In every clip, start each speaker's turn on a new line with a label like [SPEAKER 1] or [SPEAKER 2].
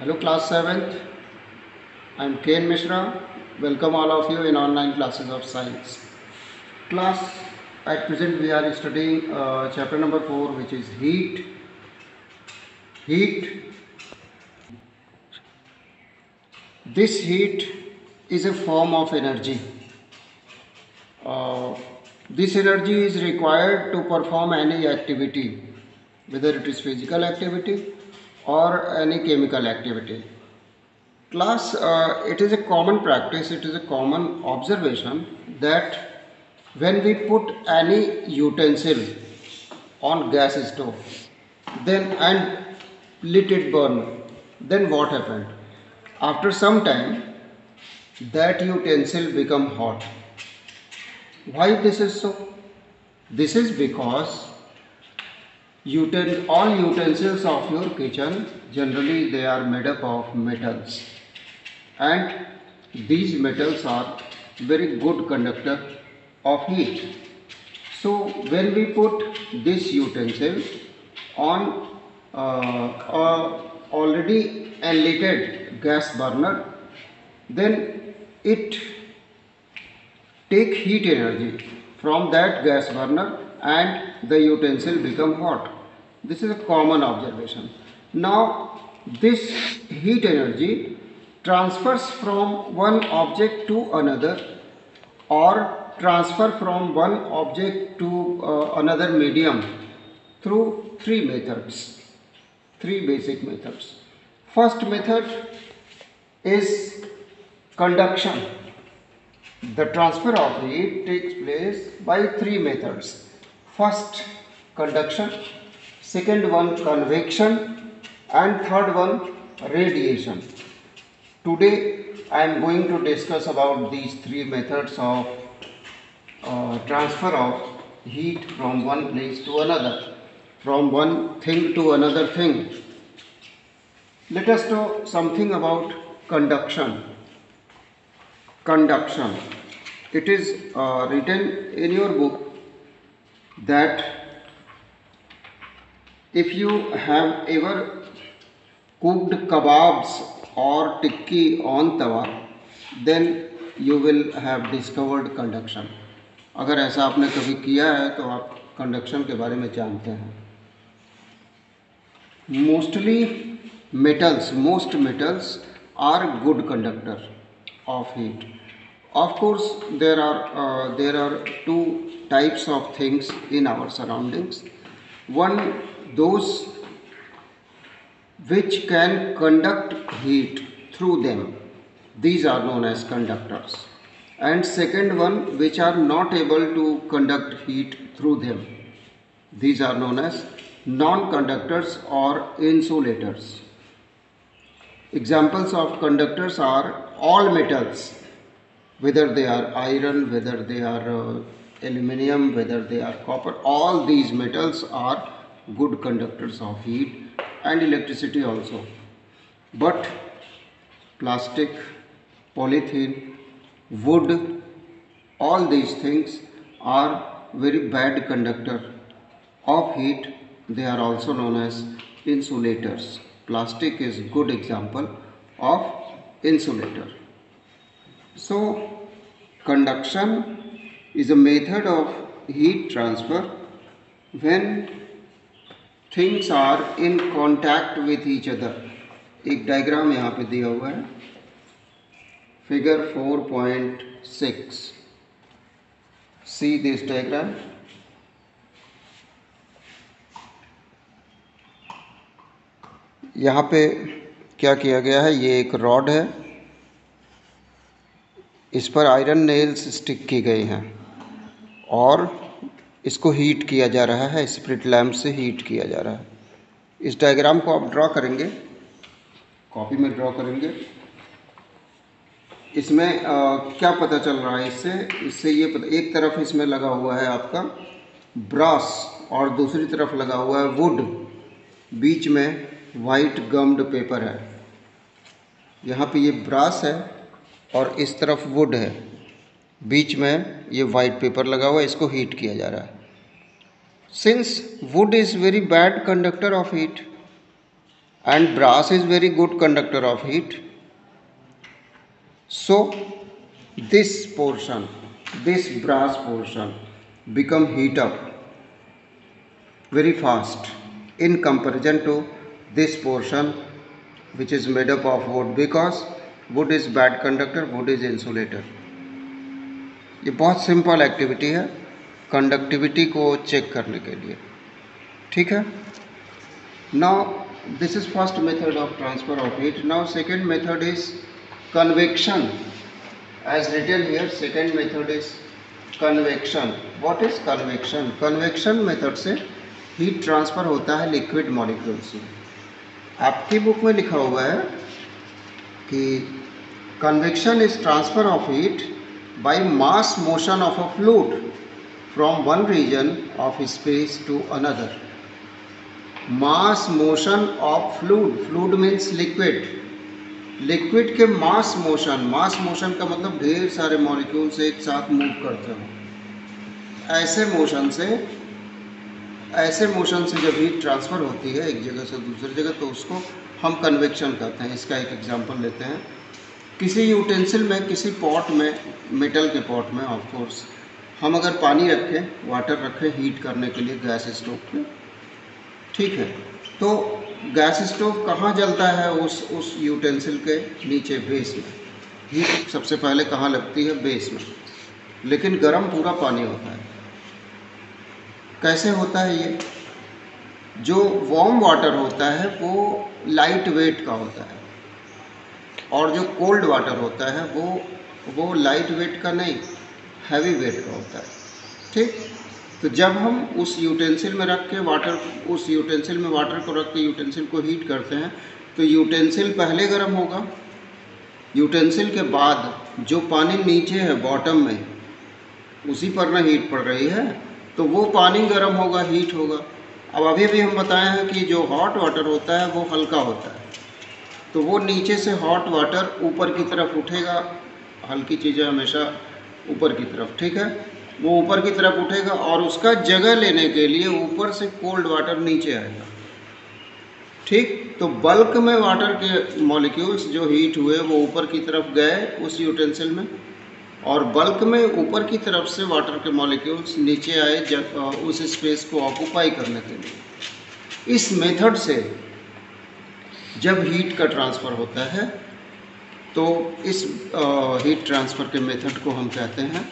[SPEAKER 1] Hello class 7th. I am Ken Mishra. Welcome all of you in online classes of science. Class at present we are studying uh, chapter number 4 which is heat. Heat. This heat is a form of energy. Uh, this energy is required to perform any activity, whether it is physical activity or any chemical activity. Class, uh, it is a common practice, it is a common observation that when we put any utensil on gas stove, then and let it burn, then what happened? After some time, that utensil become hot. Why this is so? This is because uten- all utensils of your kitchen generally they are made up of metals and these metals are very good conductor of heat so when we put this utensil on uh, a already enlightened gas burner then it take heat energy from that gas burner and the utensil become hot. This is a common observation. Now this heat energy transfers from one object to another or transfer from one object to uh, another medium through three methods three basic methods. First method is conduction. The transfer of heat takes place by three methods. First, conduction, second one, convection, and third one, radiation. Today, I am going to discuss about these three methods of uh, transfer of heat from one place to another, from one thing to another thing. Let us know something about conduction conduction. It is uh, written in your book that if you have ever cooked kebabs or tikki on tawa, then you will have discovered conduction. अगर ऐसा आपने कभी किया है तो आप conduction के बारे में जानते हैं mostly metals most metals are good conductor of heat of course there are uh, there are two types of things in our surroundings. One those which can conduct heat through them. These are known as conductors. And second one which are not able to conduct heat through them. These are known as non conductors or insulators. Examples of conductors are all metals, whether they are iron, whether they are uh, aluminium, whether they are copper, all these metals are good conductors of heat and electricity also. But plastic, polythene, wood, all these things are very bad conductor of heat. They are also known as insulators plastic is good example of insulator so conduction is a method of heat transfer when things are in contact with each other एक diagram यहाँ पे दिया हुआ है figure 4.6 see this diagram यहाँ पे क्या किया गया है ये एक रॉड है इस पर आयरन नेल्स स्टिक की गई हैं और इसको हीट किया जा रहा है स्प्रिट लैम्प से हीट किया जा रहा है। इस डायग्राम को आप ड्रॉ करेंगे कॉपी में ड्रॉ करेंगे। इसमें आ, क्या पता चल रहा है इससे? इससे ये पता एक तरफ़ इसमें लगा हुआ है आपका ब्रास और दूसरी तरफ़ लगा हुआ है वुड बीच में वाइट गम्ड पेपर है। यहाँ पे ये ब्रास है और इस तरफ़ वुड है। बीच में ये वाइट पेपर लगा हुआ है, इसको हीट किया जा रहा है। Since wood is very bad conductor of heat and brass is very good conductor of heat so this portion this brass portion become heat up very fast in comparison to this portion which is made up of wood because wood is bad conductor wood is insulator ये बहुत simple activity है conductivity को check करने के लिए। ठीक है? Now this is first method of transfer of heat now second method is convection as retail here second method is convection what is convection convection method से हीट ट्रांसफ़र होता है लिक्विड मॉलिक्यूल से। आपकी बुक में लिखा हुआ है कि convection is transfer of heat by mass motion of a fluid from one region of space to another. Mass motion of fluid fluid means liquid liquid के मास मोशन मास motion का मतलब ढेर सारे मॉलिक्यूल्स एक साथ मूव करते हो। ऐसे मोशन से, ऐसे मोशन से जब हीट ट्रांसफ़र होती है एक जगह से दूसरी जगह तो उसको हम कन्वेक्शन कहते हैं। इसका एक एग्जांपल लेते हैं। किसी यूटेंसिल में, किसी पॉट में मेटल के पॉट में ऑफ़ कोर्स हम अगर पानी रखें वाटर रखें हीट करने के लिए गैस स्टोव में ठीक है? तो गैस स्टोव कहाँ जलता है उस उस यूटेंसिल के नीचे बेस में? हीट सबसे पहले कहाँ लगती है? बेस में। लेकिन गर्म पूरा पानी होता है। कैसे होता है ये? जो वार्म वाटर होता है, वो लाइट वेट का होता है। और जो कोल्ड वाटर होता है, वो वो लाइट वेट का नहीं हैवी वेट का होता है। ठीक? तो जब हम उस यूटेंसिल में रख के वाटर उस यूटेंसिल में वाटर को रख के यूटेंसिल को हीट करते हैं तो यूटेंसिल पहले गर्म होगा। यूटेंसिल के बाद जो पानी नीचे है बॉटम में, उसी पर ना हीट पड़ रही है तो वो पानी गर्म होगा हीट होगा। अब अभी भी हम बताए हैं कि जो हॉट वाटर होता है, वो हल्का होता है। तो वो नीचे से हॉट वाटर ऊपर की तरफ़ उठेगा, हल्की चीज़ें हमेशा ऊपर की तरफ़, ठीक है? वो ऊपर की तरफ़ उठेगा और उसका जगह लेने के लिए ऊपर से कोल्ड वाटर नीचे आएगा। ठीक? तो बल्क में वाटर के मॉलिक्यूल्स जो हीट हुए, वो ऊपर की तरफ़ गए उस यूटेंसिल में और बल्क में ऊपर की तरफ़ से वाटर के मॉलिक्यूल्स नीचे आए जब, उस स्पेस को ऑक्यूपाई करने के लिए। इस मेथड से जब हीट का ट्रांसफ़र होता है तो इस हीट ट्रांसफ़र के मेथड को हम कहते हैं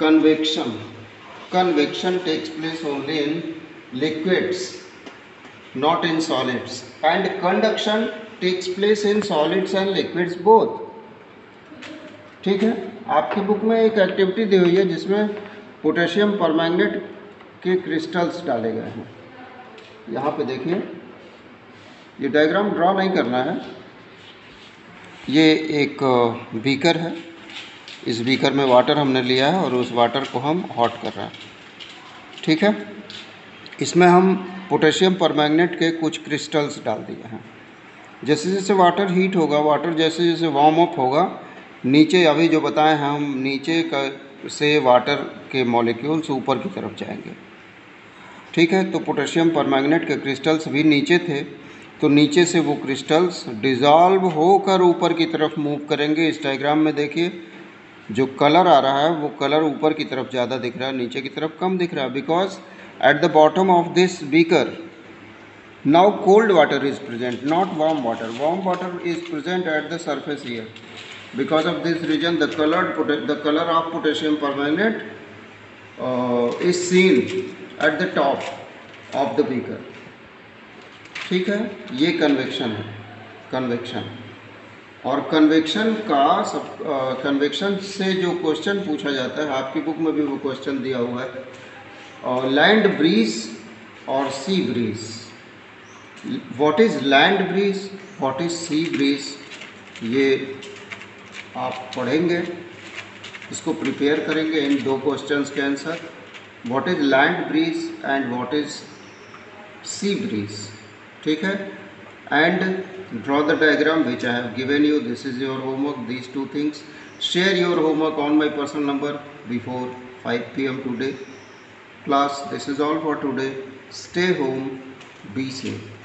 [SPEAKER 1] convection convection takes place only in liquids not in solids and conduction takes place in solids and liquids both ठीक है? आपकी बुक में एक एक्टिविटी दी हुई है जिसमें पोटेशियम परमैंगनेट के क्रिस्टल्स डाले गए हैं। यहाँ पे देखिए। ये डायग्राम ड्रॉ नहीं करना है। ये एक बीकर है। इस बीकर में वाटर हमने लिया है और उस वाटर को हम हॉट कर रहे हैं। ठीक है? इसमें हम पोटेशियम परमैग्नेट के कुछ क्रिस्टल्स डाल दिए हैं। जैसे जैसे वाटर हीट होगा वाटर जैसे जैसे वार्म अप होगा, नीचे अभी जो बताए हैं हम, नीचे का, से वाटर के मॉलिक्यूल्स ऊपर की तरफ़ जाएँगे। ठीक है? तो पोटेशियम परमैग्नेट के क्रिस्टल्स भी नीचे थे। तो नीचे से वो क्रिस्टल्स डिज़ॉल्व होकर ऊपर की तरफ़ मूव करेंगे। इस डायग्राम में देखिए, जो कलर आ रहा है, वो कलर ऊपर की तरफ़ ज़्यादा दिख रहा है, नीचे की तरफ़ कम दिख रहा है। Because at the bottom of this beaker now cold water is present not warm water warm water is present at the surface year because of this reason the colour the colour of potassium permanent is seen at the top of the beaker ठीक है, ये convection है convection और convection का सब convection से जो question पूछा जाता है, आपकी बुक में भी वो क्वेश्चन दिया हुआ है. और लैंड ब्रीज और sea breeze what is land breeze what is sea breeze ये आप पढ़ेंगे, इसको प्रिपेयर करेंगे इन दो क्वेश्चंस के answer what is land breeze and what is sea breeze ठीक है? And draw the diagram which I have given you this is your homework this two things share your homework on my personal number before five P M today class this is all for today stay home be safe.